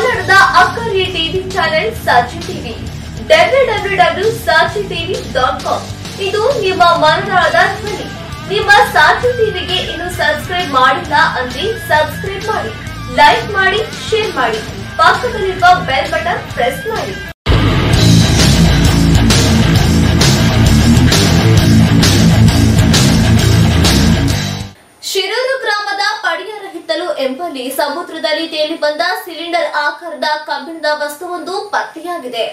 ಕನ್ನಡದ ಅಕ್ಕರಿಯ TV channel Saachi TV, W W W Saachi TV dot com. ಇದು ನಿಮ್ಮ ಮನದಾಳದ ಧ್ವನಿ. ನಿಮ್ಮ ಸಾಚಿ ಟಿವಿಗೆ ಇನ್ನು ಸಬ್ಸ್ಕ್ರೈಬ್ ಮಾಡಿಲ್ಲ ಅಂದ್ರೆ ಸಬ್ಸ್ಕ್ರೈಬ್ ಮಾಡಿ ಲೈಕ್ ಮಾಡಿ ಶೇರ್ ಮಾಡಿ. ಪಕ್ಕದಲ್ಲಿರುವ ಬೆಲ್ ಬಟನ್ ಪ್ರೆಸ್ ಮಾಡಿ. ಎಂಬಲ್ಲಿ ಸಮುದ್ರದಲ್ಲಿ ತೇಲಿ ಬಂದ ಸಿಲಿಂಡರ್ ಆಕಾರದ ಕಬ್ಬಿಣದ ವಸ್ತುವೊಂದು ಪತ್ತೆಯಾಗಿದೆ.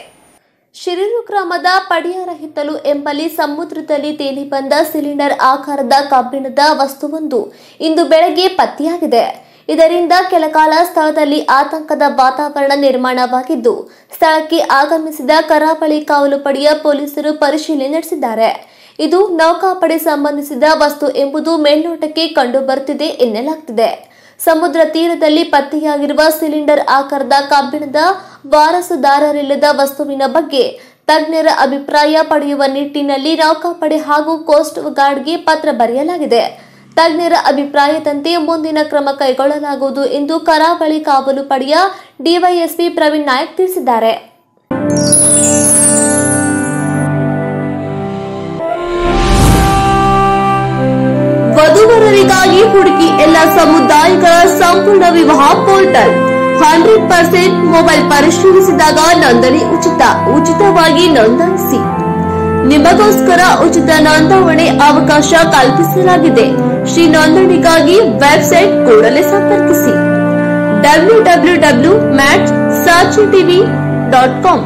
ಶಿರೂರು ಗ್ರಾಮದ ಪಡಿಯಾರ ಹಿತ್ತಲು ಎಂಬಲ್ಲಿ ಸಮುದ್ರದಲ್ಲಿ ತೇಲಿ ಬಂದ ಸಿಲಿಂಡರ್ ಆಕಾರದ ಕಬ್ಬಿಣದ ವಸ್ತುವೊಂದು ಇಂದು ಬೆಳಗ್ಗೆ ಪತ್ತೆಯಾಗಿದೆ. ಇದರಿಂದ ಕೆಲಕಾಲ ಸ್ಥಳದಲ್ಲಿ ಆತಂಕದ ವಾತಾವರಣ ನಿರ್ಮಾಣವಾಗಿದ್ದು, ಸ್ಥಳಕ್ಕೆ ಆಗಮಿಸಿದ ಕರಾವಳಿ ಕಾವಲು ಪಡೆಯ ಪೊಲೀಸರು ಪರಿಶೀಲನೆ ನಡೆಸಿದ್ದಾರೆ. ಇದು ನೌಕಾಪಡೆ ಸಂಬಂಧಿಸಿದ ವಸ್ತು ಎಂಬುದು ಮೇಲ್ನೋಟಕ್ಕೆ ಕಂಡು ಬರುತ್ತಿದೆ ಎನ್ನಲಾಗ್ತಿದೆ. ಸಮುದ್ರ ತೀರದಲ್ಲಿ ಪತ್ತೆಯಾಗಿರುವ ಸಿಲಿಂಡರ್ ಆಕಾರದ ಕಬ್ಬಿಣದ ವಾರಸುದಾರರಿಲ್ಲದ ವಸ್ತುವಿನ ಬಗ್ಗೆ ತಜ್ಞರ ಅಭಿಪ್ರಾಯ ಪಡೆಯುವ ನಿಟ್ಟಿನಲ್ಲಿ ನೌಕಾಪಡೆ ಹಾಗೂ ಕೋಸ್ಟ್ ಗಾರ್ಡ್ಗೆ ಪತ್ರ ಬರೆಯಲಾಗಿದೆ. ತಜ್ಞರ ಅಭಿಪ್ರಾಯದಂತೆ ಮುಂದಿನ ಕ್ರಮ ಕೈಗೊಳ್ಳಲಾಗುವುದು ಎಂದು ಕರಾವಳಿ ಕಾವಲು ಪಡೆಯ ಡಿವೈಎಸ್ಪಿ ಪ್ರವೀಣ್ ನಾಯಕ್ ತಿಳಿಸಿದ್ದಾರೆ. ವಧುವರರಿಗಾಗಿ ಹುಡುಕಿ ಎಲ್ಲ ಸಮುದಾಯಗಳ ಸಂಪೂರ್ಣ ವಿವಾಹ ಪೋರ್ಟಲ್. ಹಂಡ್ರೆಡ್ ಪರ್ಸೆಂಟ್ ಮೊಬೈಲ್ ಪರಿಶೀಲಿಸಿದಾಗ ನೋಂದಣಿ ಉಚಿತ, ಉಚಿತವಾಗಿ ನೋಂದಾಯಿಸಿ ನಿಮಗೋಸ್ಕರ ಉಚಿತ ನೋಂದಾವಣೆ ಅವಕಾಶ ಕಲ್ಪಿಸಲಾಗಿದೆ. ಶ್ರೀ ನೋಂದಣಿಗಾಗಿ ವೆಬ್ಸೈಟ್ ಕೂಡಲೇ ಸಂಪರ್ಕಿಸಿ. W W W mat Saachi TV dot com.